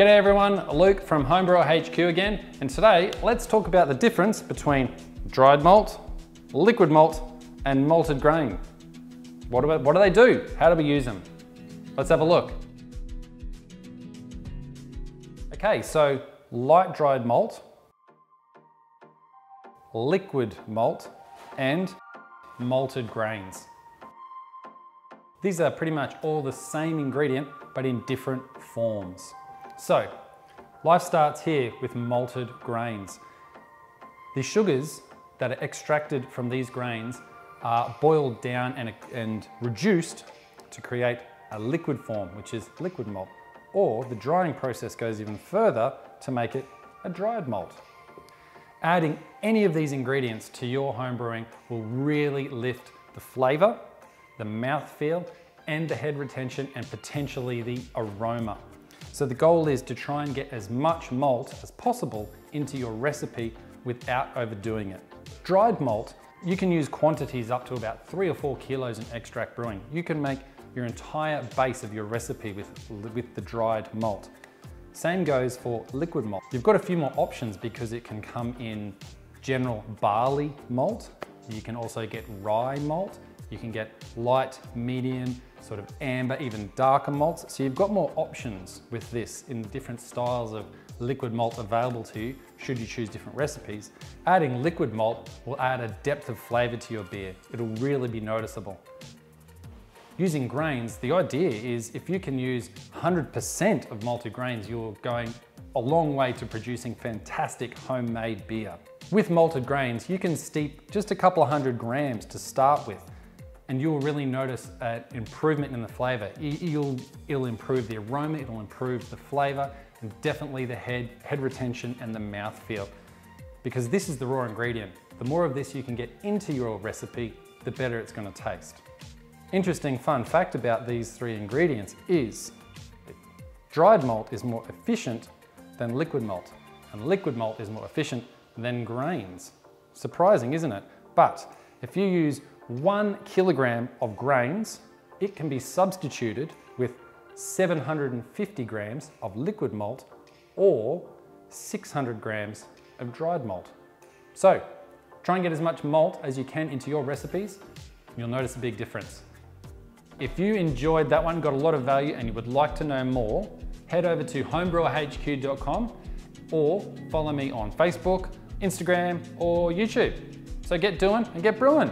G'day everyone, Luke from Homebrewer HQ again, and today let's talk about the difference between dried malt, liquid malt, and malted grain. What do, what do they do? How do we use them? Let's have a look. Okay, so light dried malt, liquid malt, and malted grains. These are pretty much all the same ingredient, but in different forms. So, life starts here with malted grains. The sugars that are extracted from these grains are boiled down and, and reduced to create a liquid form, which is liquid malt. Or the drying process goes even further to make it a dried malt. Adding any of these ingredients to your home brewing will really lift the flavor, the mouthfeel, and the head retention and potentially the aroma. So the goal is to try and get as much malt as possible into your recipe without overdoing it. Dried malt, you can use quantities up to about three or four kilos in extract brewing. You can make your entire base of your recipe with, with the dried malt. Same goes for liquid malt. You've got a few more options because it can come in general barley malt. You can also get rye malt. You can get light, medium, sort of amber, even darker malts. So you've got more options with this in different styles of liquid malt available to you should you choose different recipes. Adding liquid malt will add a depth of flavor to your beer. It'll really be noticeable. Using grains, the idea is if you can use 100% of malted grains, you're going a long way to producing fantastic homemade beer. With malted grains, you can steep just a couple of hundred grams to start with, and you'll really notice an improvement in the flavor. You'll, it'll improve the aroma, it'll improve the flavor, and definitely the head, head retention and the mouth feel. Because this is the raw ingredient. The more of this you can get into your recipe, the better it's gonna taste. Interesting fun fact about these three ingredients is dried malt is more efficient than liquid malt, and liquid malt is more efficient than grains. Surprising, isn't it? But if you use one kilogram of grains, it can be substituted with 750 grams of liquid malt or 600 grams of dried malt. So try and get as much malt as you can into your recipes. You'll notice a big difference. If you enjoyed that one, got a lot of value and you would like to know more, head over to homebrewerhq.com or follow me on Facebook, Instagram or YouTube. So get doing and get brewing.